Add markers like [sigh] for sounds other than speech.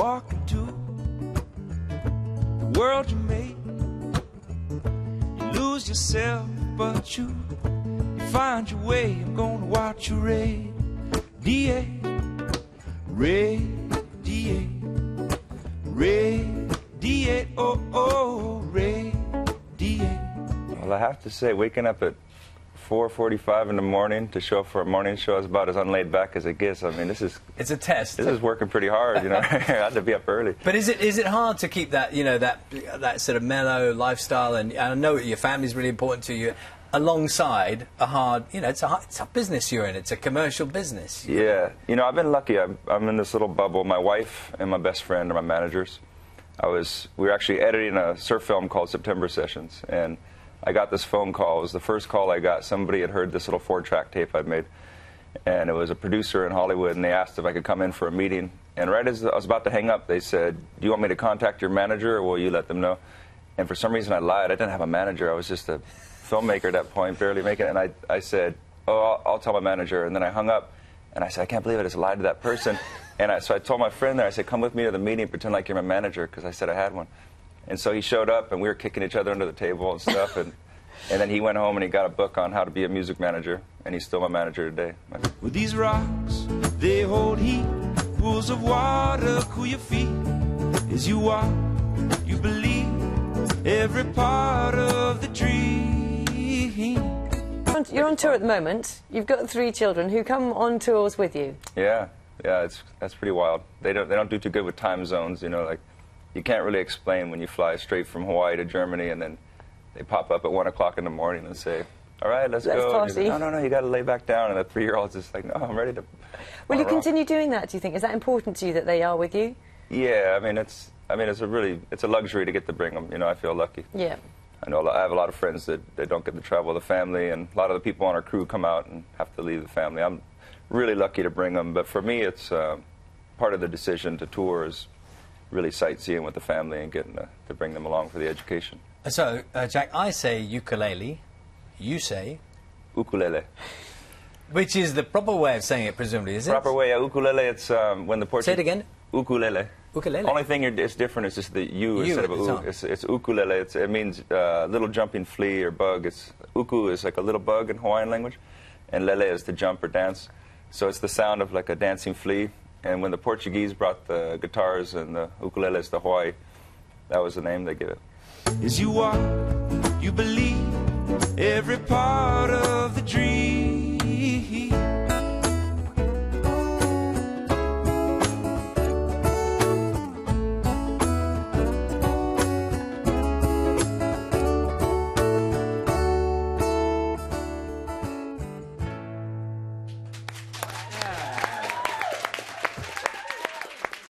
walk into the world you made. You lose yourself, but you, you find your way. I'm gonna watch you raid, da, raid, da, raid, da, oh oh, raid, da. Well, I have to say, waking up at 4:45 in the morning to show up for a morning show is about as unlaid back as it gets. I mean, this is It's a test. this is working pretty hard. You know, [laughs] [laughs] I had to be up early. But is it is it hard to keep that you know that that sort of mellow lifestyle and, and I know your family's really important to you alongside a hard you know it's a it's a business you're in it's a commercial business Yeah, you know, I've been lucky. I'm, I'm in this little bubble. My wife and my best friend are my managers. I was we were actually editing a surf film called September Sessions, and I got this phone call. It was the first call I got. Somebody had heard this little four-track tape I'd made, and it was a producer in Hollywood, and they asked if I could come in for a meeting. And right as I was about to hang up, they said, "Do you want me to contact your manager, or will you let them know?" And for some reason, I lied. I didn't have a manager. I was just a filmmaker at that point, barely making it. And I, I said, "Oh, I'll, I'll tell my manager." And then I hung up, and I said, "I can't believe I just lied to that person." [laughs] And I, so I told my friend there, I said, "Come with me to the meeting, pretend like you're my manager," because I said I had one. And so he showed up, and we were kicking each other under the table and stuff. And and then he went home and he got a book on how to be a music manager, and he's still my manager today. With these rocks, they hold heat. Pools of water cool your feet. As you walk, you believe every part of the dream. You're on- tour at the moment. You've got three children who come on tours with you. Yeah, yeah, it's that's pretty wild. They don't they don't do too good with time zones. You know, like you can't really explain when you fly straight from Hawaii to Germany and then they pop up at one o'clock in the morning and say, "All right, let's, Let's go." And party. go, no, no, no, you got to lay back down. And the three-year-old's just like, "No, I'm ready to." Will you wanna rock." continue doing that? Do you think is that important to you that they are with you? Yeah, I mean it's I mean it's a really it's a luxury to get to bring them. You know, I feel lucky. Yeah. I know I have a lot of friends that, they don't get to travel with the family, and a lot of the people on our crew come out and have to leave the family. I'm really lucky to bring them, but for me, it's uh, part of the decision to tour is really sightseeing with the family and getting to, to bring them along for the education. so uh, Jack I say ukulele you say Ukulele. which is the proper way of saying it presumably is it Proper way, yeah, ukulele, it's um, when the Portuguese... Say it again. Ukulele. Ukulele. Only thing it's different is just the U, instead of. U. It's, it's ukulele. It's, it means uh, little jumping flea or bug. It's uku is like a little bug in Hawaiian language, and lele is to jump or dance. So it's the sound of like a dancing flea. And when the Portuguese brought the guitars and the ukuleles to Hawaii, that was the name they gave it. As you walk, you believe every part of the dream.